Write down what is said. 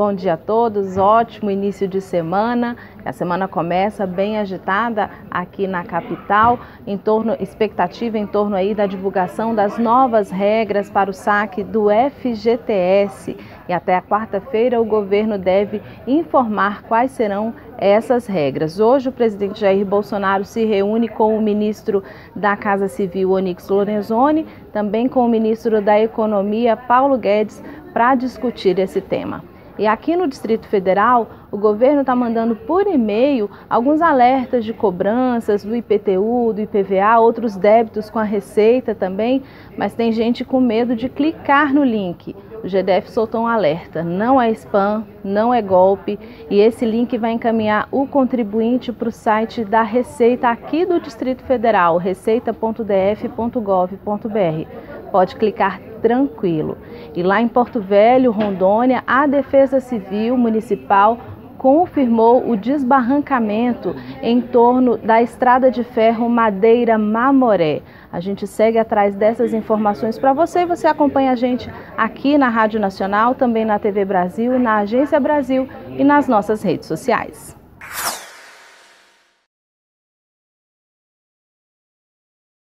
Bom dia a todos, ótimo início de semana. A semana começa bem agitada aqui na capital, em torno expectativa em torno aí da divulgação das novas regras para o saque do FGTS. E até a quarta-feira o governo deve informar quais serão essas regras. Hoje o presidente Jair Bolsonaro se reúne com o ministro da Casa Civil Onyx Lorenzoni, também com o ministro da Economia Paulo Guedes para discutir esse tema. E aqui no Distrito Federal, o governo está mandando por e-mail alguns alertas de cobranças do IPTU, do IPVA, outros débitos com a Receita também, mas tem gente com medo de clicar no link. O GDF soltou um alerta: não é spam, não é golpe, e esse link vai encaminhar o contribuinte para o site da Receita aqui do Distrito Federal, receita.df.gov.br pode clicar tranquilo. E lá em Porto Velho, Rondônia, a Defesa Civil Municipal confirmou o desbarrancamento em torno da estrada de ferro Madeira Mamoré. A gente segue atrás dessas informações para você e você acompanha a gente aqui na Rádio Nacional, também na TV Brasil, na Agência Brasil e nas nossas redes sociais.